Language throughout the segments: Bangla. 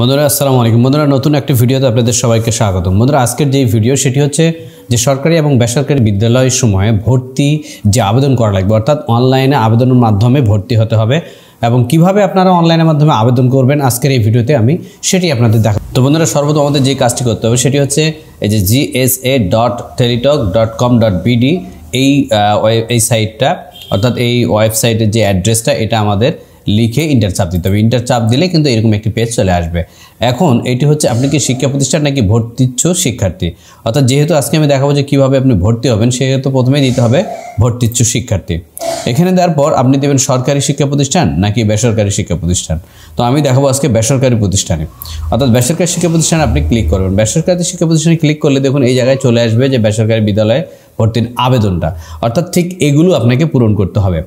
বন্ধুরা, আসসালামু আলাইকুম। বন্ধুরা, নতুন একটি ভিডিওতে আপনাদের সবাইকে স্বাগত বন্ধুরা, আজকের যে ভিডিও, সেটি হচ্ছে যে সরকারি এবং বেসরকারি বিদ্যালয়ের সময় ভর্তি যে আবেদন করা লাগবে, অর্থাৎ অনলাইনে আবেদনের মাধ্যমে ভর্তি হতে হবে এবং কীভাবে আপনারা অনলাইনের মাধ্যমে আবেদন করবেন আজকের এই ভিডিওতে আমি সেটি আপনাদের দেখা তো বন্ধুরা, সর্বপ্রথম আমাদের যে কাজটি করতে হবে, সেটি হচ্ছে এই যে GSA dot Teletalk dot com dot BD এই এই সাইটটা অর্থাৎ এই ওয়েবসাইটের যে অ্যাড্রেসটা এটা আমাদের লিখে ইন্টার চাপ দিতে হবে। ইন্টার চাপ দিলে কিন্তু এরকম একটি পেজ চলে আসবে। এখন এটি হচ্ছে, আপনি কি শিক্ষা প্রতিষ্ঠান নাকি ভর্তিচ্ছ শিক্ষার্থী? অর্থাৎ যেহেতু আজকে আমি দেখাবো যে কীভাবে আপনি ভর্তি হবেন, সেহেতু প্রথমেই দিতে হবে ভর্তিচ্ছ শিক্ষার্থী। এখানে দেওয়ার পর আপনি দেবেন সরকারি শিক্ষা প্রতিষ্ঠান নাকি বেসরকারি শিক্ষা প্রতিষ্ঠান? তো আমি দেখাবো আজকে বেসরকারি প্রতিষ্ঠানে। অর্থাৎ বেসরকারি শিক্ষা প্রতিষ্ঠানে আপনি ক্লিক করবেন। বেসরকারি শিক্ষা প্রতিষ্ঠানে ক্লিক করলে দেখুন এই জায়গায় চলে আসবে যে বেসরকারি বিদ্যালয়ে ভর্তির আবেদনটা। অর্থাৎ ঠিক এগুলো আপনাকে পূরণ করতে হবে।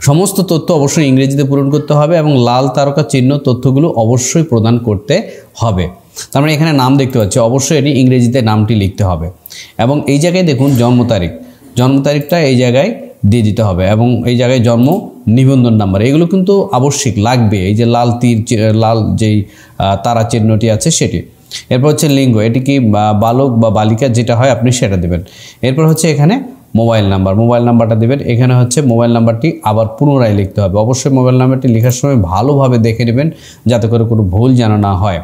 সমস্ত তথ্য অবশ্যই ইংরেজিতে পূরণ করতে হবে এবং লাল তারকা চিহ্ন তথ্যগুলো অবশ্যই প্রদান করতে হবে। তার মানে এখানে নাম দেখতে পাচ্ছি। অবশ্যই এটি ইংরেজিতে নামটি লিখতে হবে। এবং এই জায়গায় দেখুন জন্ম তারিখ। জন্ম তারিখটা এই জায়গায় দিয়ে দিতে হবে এবং এই জায়গায় জন্ম নিবন্ধন নাম্বার। এগুলো কিন্তু আবশ্যিক, লাগবে। এই যে লাল তীর লাল যেই তারা চিহ্নটি আছে সেটি। এরপর হচ্ছে লিঙ্গ। এটি কি বালক বা বালিকা যেটা হয় আপনি সেটা দেবেন। এরপর হচ্ছে এখানে মোবাইল নাম্বার। মোবাইল নাম্বারটা দেবেন। এখানে হচ্ছে মোবাইল নাম্বারটি আবার পুনরায় লিখতে হবে। অবশ্যই মোবাইল নাম্বারটি লেখার সময় ভালোভাবে দেখে নেবেন যাতে করে কোনো ভুল যেন না হয়।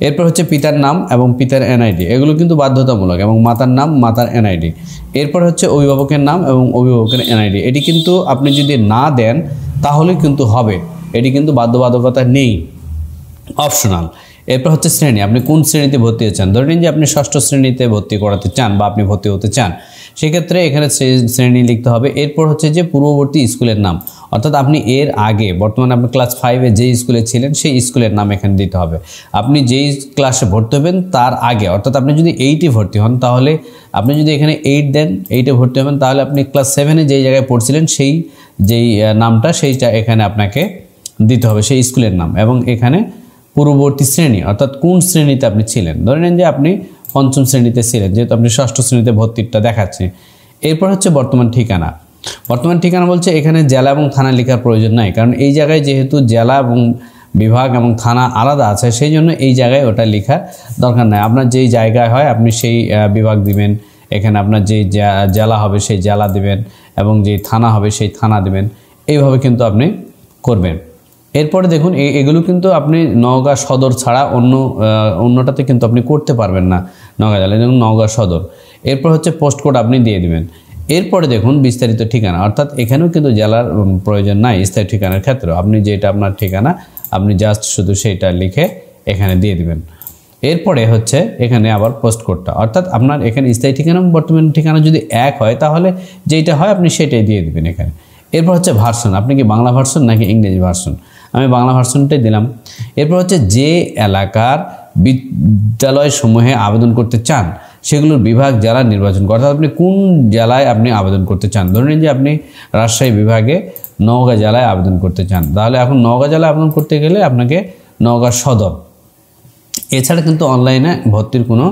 এরপর হচ্ছে পিতার নাম এবং পিতার এনআইডি এগুলো কিন্তু বাধ্যতামূলক এবং মাতার নাম, মাতার এনআইডি এরপর হচ্ছে অভিভাবকের নাম এবং অভিভাবকের এনআইডি এটি কিন্তু আপনি যদি না দেন, তাহলে কিন্তু হবে। এটি কিন্তু বাধ্যবাধকতা নেই। অপশনাল। এরপর হচ্ছে শ্রেণি। আপনি কোন শ্রেণীতে ভর্তি হতে চান ধরে নিন যে আপনি ষষ্ঠ শ্রেণীতে ভর্তি করাতে চান বা আপনি ভর্তি হতে চান। সেক্ষেত্রে এখানে শ্রে- শ্রেণি লিখতে হবে। এরপর হচ্ছে যে পূর্ববর্তী স্কুলের নাম। অর্থাৎ আপনি এর আগে, বর্তমানে আপনি ক্লাস ফাইভে যেই স্কুলে ছিলেন, সেই স্কুলের নাম এখানে দিতে হবে। আপনি যেই ক্লাসে ভর্তি হবেন, তার আগে, অর্থাৎ আপনি যদি এইটে ভর্তি হন, তাহলে আপনি যদি এখানে এইট দেন এইটে ভর্তি হবেন, তাহলে আপনি ক্লাস সেভেনে যেই জায়গায় পড়ছিলেন, সেই যেই নামটা, সেইটা এখানে আপনাকে দিতে হবে, সেই স্কুলের নাম। এবং এখানে পূর্ববর্তী শ্রেণি, অর্থাৎ কোন শ্রেণীতে আপনি ছিলেন। ধরে নেন যে আপনি পঞ্চম শ্রেণীতে ছিলেন, যেহেতু আপনি ষষ্ঠ শ্রেণীতে ভর্তিটা দেখাচ্ছে। এরপর হচ্ছে বর্তমান ঠিকানা। বর্তমান ঠিকানা বলছে এখানে জেলা এবং থানা লেখার প্রয়োজন নাই, কারণ এই জায়গায় যেহেতু জেলা এবং বিভাগ এবং থানা আলাদা আছে, সেই জন্য এই জায়গায় ওটা লেখার দরকার নাই। আপনার যেই জায়গায় হয়, আপনি সেই বিভাগ দিবেন, এখানে আপনার যে জেলা হবে সেই জেলা দিবেন এবং যেই থানা হবে সেই থানা দিবেন। এইভাবে কিন্তু আপনি করবেন। এরপরে দেখুন এগুলো কিন্তু আপনি নওগাঁ সদর ছাড়া অন্য অন্যটাতে কিন্তু আপনি করতে পারবেন না নওগাঁ জেলায়, যেমন নওগাঁ সদর। এরপর হচ্ছে পোস্ট কোড আপনি দিয়ে দিবেন। এরপরে দেখুন বিস্তারিত ঠিকানা, অর্থাৎ এখানেও কিন্তু জেলার প্রয়োজন নাই স্থায়ী ঠিকানার ক্ষেত্রে। আপনি যেটা আপনার ঠিকানা, আপনি জাস্ট শুধু সেইটা লিখে এখানে দিয়ে দিবেন। এরপরে হচ্ছে এখানে আবার পোস্ট কোডটা অর্থাৎ আপনার এখানে স্থায়ী ঠিকানা বর্তমান ঠিকানা যদি এক হয়, তাহলে যেটা হয় আপনি সেটাই দিয়ে দিবেন এখানে। এরপর হচ্ছে ভার্সন আপনি কি বাংলা ভার্সন নাকি ইংরেজি ভার্সন আমি বাংলা ভার্সনটাই দিলাম। এরপর হচ্ছে যে এলাকার বিদ্যালয় সমূহে আবেদন করতে চান, সেগুলোর বিভাগ জেলা নির্বাচন করে। অর্থাৎ আপনি কোন জেলায় আপনি আবেদন করতে চান? ধরে নিন যে আপনি রাজশাহী বিভাগে নওগাঁ জেলায় আবেদন করতে চান। তাহলে এখন নওগাঁ জেলায় আবেদন করতে গেলে আপনাকে নওগাঁ সদর। এছাড়া কিন্তু অনলাইনে ভর্তির কোনো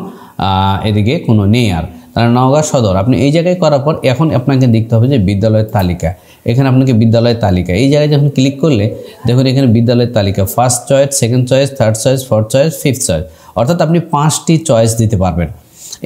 এদিকে কোনো নেই আর। তাহলে নওগাঁ সদর, আপনি এই জায়গায় করার পর এখন আপনাকে দেখতে হবে যে বিদ্যালয়ের তালিকা। এখানে আপনাকে বিদ্যালয়ের তালিকা, এই জায়গায় যখন ক্লিক করলে দেখুন এখানে বিদ্যালয়ের তালিকা first choice second choice third choice fourth choice fifth choice অর্থাৎ আপনি পাঁচটি চয়েস দিতে পারবেন।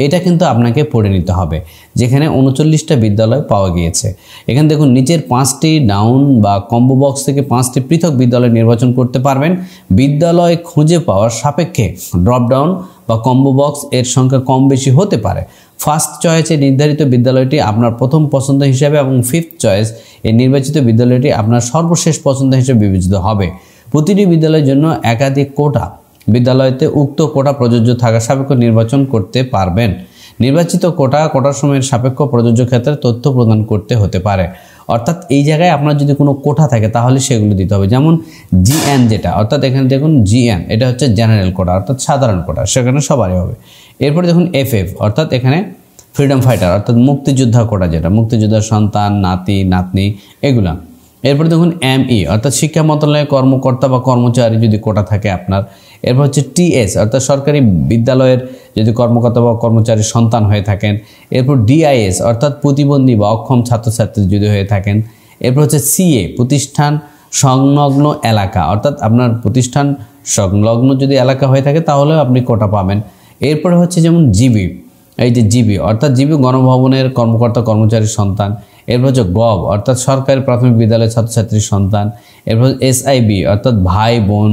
এটা কিন্তু আপনাকে পড়ে নিতে হবে, যেখানে উনচল্লিশটা বিদ্যালয় পাওয়া গিয়েছে। এখানে দেখুন নিচের পাঁচটি ডাউন বা কম্বো বক্স থেকে পাঁচটি পৃথক বিদ্যালয় নির্বাচন করতে পারবেন। বিদ্যালয় খুঁজে পাওয়ার সাপেক্ষে ড্রপডাউন বা কম্বো বক্স এর সংখ্যা কম বেশি হতে পারে। ফার্স্ট চয়েসে নির্ধারিত বিদ্যালয়টি আপনার প্রথম পছন্দ হিসাবে এবং ফিফথ চয়েস এই নির্বাচিত বিদ্যালয়টি আপনার সর্বশেষ পছন্দ হিসেবে বিবেচিত হবে। প্রতিটি বিদ্যালয়ের জন্য একাধিক কোটা বিদ্যালয়তে উক্ত কোটা প্রযোজ্য থাকা সাপেক্ষ নির্বাচন করতে পারবেন। নির্বাচিত কোটা কোটার সময়ের সাপেক্ষ প্রযোজ্য ক্ষেত্রে তথ্য প্রদান করতে হতে পারে। অর্থাৎ এই জায়গায় আপনার যদি কোনো কোটা থাকে তাহলে সেগুলো দিতে হবে। যেমন জিএন যেটা, অর্থাৎ এখানে দেখুন জিএন, এটা হচ্ছে জেনারেল কোটা, অর্থাৎ সাধারণ কোটা, সেখানে সবারই হবে। এরপরে দেখুন এফ এফ অর্থাৎ এখানে ফ্রিডম ফাইটার অর্থাৎ মুক্তিযোদ্ধা কোটা যেটা মুক্তিযোদ্ধার সন্তান, নাতি, নাতনি, এগুলা। এরপর দেখুন এমই অর্থাৎ শিক্ষা মন্ত্রণালয়ের কর্মকর্তা বা কর্মচারী যদি কোটা থাকে আপনার, এরপর হচ্ছে টিএস অর্থাৎ সরকারি বিদ্যালয়ের যদি কর্মকর্তা বা কর্মচারীর সন্তান হয়ে থাকেন, এরপর ডিআইএস অর্থাৎ প্রতিবন্ধী বা অক্ষম ছাত্রছাত্রী যদি হয়ে থাকেন, এরপর হচ্ছে সিএ প্রতিষ্ঠান সংলগ্ন এলাকা, অর্থাৎ আপনার প্রতিষ্ঠান সংলগ্ন যদি এলাকা হয়ে থাকে, তাহলেও আপনি কোটা পাবেন। এরপরে হচ্ছে যেমন জিবি, এই যে জিবি, অর্থাৎ জিবি গণভবনের কর্মকর্তা কর্মচারীর সন্তান, এরপর হচ্ছে গভ, অর্থাৎ সরকারি প্রাথমিক বিদ্যালয়ের ছাত্রছাত্রীর সন্তান, এরপর এসআইবি, অর্থাৎ ভাই, বোন,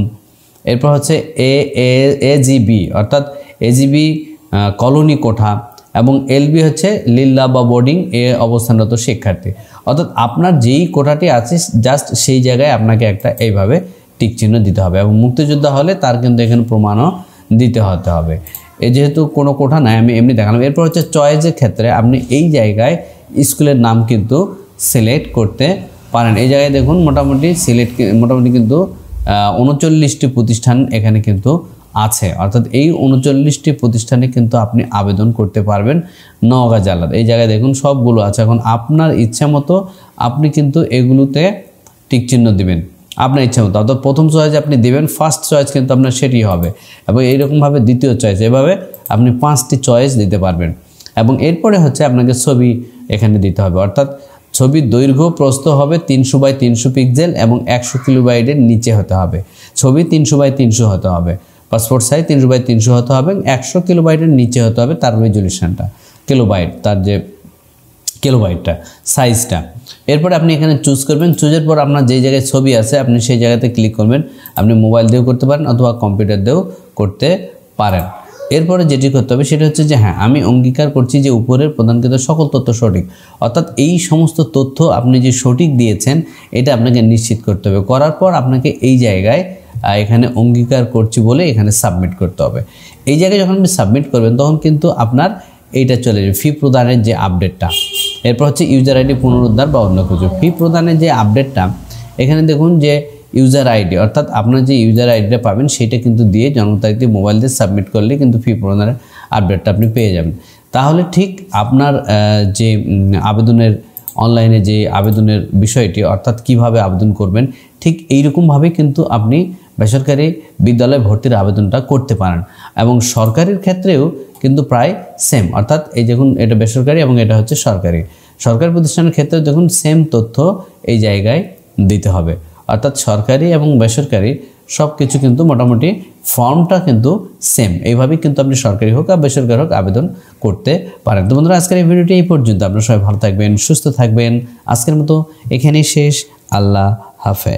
এরপর হচ্ছে এ এজিবি, অর্থাৎ এজিবি কলোনি কোঠা এবং এলবি হচ্ছে লিল্লা বা বোর্ডিং এ অবস্থানরত শিক্ষার্থী। অর্থাৎ আপনার যেই কোঠাটি আছে, জাস্ট সেই জায়গায় আপনাকে একটা এইভাবে টিক চিহ্ন দিতে হবে এবং মুক্তিযোদ্ধা হলে তার কিন্তু এখানে প্রমাণও দিতে হতে হবে। এ যেহেতু কোনো কোঠা নাই, আমি এমনি দেখালাম। এরপর হচ্ছে চয়েসের ক্ষেত্রে আপনি এই জায়গায় স্কুলের নাম কিন্তু সিলেক্ট করতে পারেন। এই জায়গায় দেখুন, মোটামুটি সিলেক্ট মোটামুটি কিন্তু উনচল্লিশটি প্রতিষ্ঠান এখানে কিন্তু আছে। অর্থাৎ এই উনচল্লিশটি প্রতিষ্ঠানে কিন্তু আপনি আবেদন করতে পারবেন নওগাঁ জেলার। এই জায়গায় দেখুন, সবগুলো আছে। এখন আপনার ইচ্ছা মতো আপনি কিন্তু এগুলোতে টিক চিহ্ন দিবেন। আপনার ইচ্ছা মতো। অর্থাৎ প্রথম চয়েস আপনি দেবেন ফার্স্ট চয়েস কিন্তু আপনার সেটি হবে। এবং এইরকমভাবে দ্বিতীয় চয়েস এভাবে আপনি পাঁচটি চয়েস দিতে পারবেন। এবং এরপরে হচ্ছে আপনাকে ছবি এখানে দিতে হবে। অর্থাৎ ছবির দৈর্ঘ্য প্রস্থ হবে তিনশো বাই তিনশো পিক্সেল এবং একশো কিলোবাইটের নিচে হতে হবে। ছবি তিনশো বাই তিনশো হতে হবে। পাসপোর্ট সাইজ তিনশো বাই তিনশো হতে হবে একশো কিলোবাইটের নিচে হতে হবে তার রেজলিউশনটা কিলোবাইট তার যে কিলোবাইটটা সাইজটা। এরপরে আপনি এখানে চুজ করবেন। চুজের পর আপনার যেই জায়গায় ছবি আছে, আপনি সেই জায়গাতে ক্লিক করবেন। আপনি মোবাইল দিয়েও করতে পারেন অথবা কম্পিউটার দিয়েও করতে পারেন। এরপরে যেটি করতে হবে, সেটা হচ্ছে যে হ্যাঁ আমি অঙ্গীকার করছি যে, উপরের প্রদানকৃত সকল তথ্য সঠিক। অর্থাৎ এই সমস্ত তথ্য আপনি যে সঠিক দিয়েছেন, এটা আপনাকে নিশ্চিত করতে হবে। করার পর আপনাকে এই জায়গায় এখানে অঙ্গীকার করছি বলে এখানে সাবমিট করতে হবে। এই জায়গায় যখন আপনি সাবমিট করবেন, তখন কিন্তু আপনার এইটা চলে যাবে ফি প্রদানের যে আপডেটটা এরপর হচ্ছে ইউজার আইডি পুনরুদ্ধার বা অন্য কিছু। ফি প্রদানের যে আপডেটটা এখানে দেখুন যে ইউজার আইডি অর্থাৎ আপনার যে ইউজার আইডিটা পাবেন, সেটা কিন্তু দিয়ে জন্ম তারিখ দিয়ে মোবাইল দিয়ে সাবমিট করলে কিন্তু ফি প্রদানের আপডেটটা আপনি পেয়ে যাবেন। তাহলে ঠিক আপনার যে আবেদনের অনলাইনে যে আবেদনের বিষয়টি, অর্থাৎ কীভাবে আবেদন করবেন, ঠিক এইরকমভাবে কিন্তু আপনি বেসরকারি বিদ্যালয়ে ভর্তির আবেদনটা করতে পারেন। এবং সরকারের ক্ষেত্রেও কিন্তু প্রায় সেম অর্থাৎ এই দেখুন, এটা বেসরকারি এবং এটা হচ্ছে সরকারি। সরকারি প্রতিষ্ঠানের ক্ষেত্রে দেখুন সেম তথ্য এই জায়গায় দিতে হবে। অর্থাৎ সরকারি এবং বেসরকারি সব কিছু কিন্তু মোটামুটি ফর্মটা কিন্তু সেম এইভাবেই কিন্তু আপনি সরকারি হোক আর বেসরকারি হোক আবেদন করতে পারেন। তো বন্ধুরা, আজকের এই ভিডিওটি এই পর্যন্ত। আপনারা সবাই ভালো থাকবেন, সুস্থ থাকবেন। আজকের মতো এখানেই শেষ। আল্লাহ হাফেজ।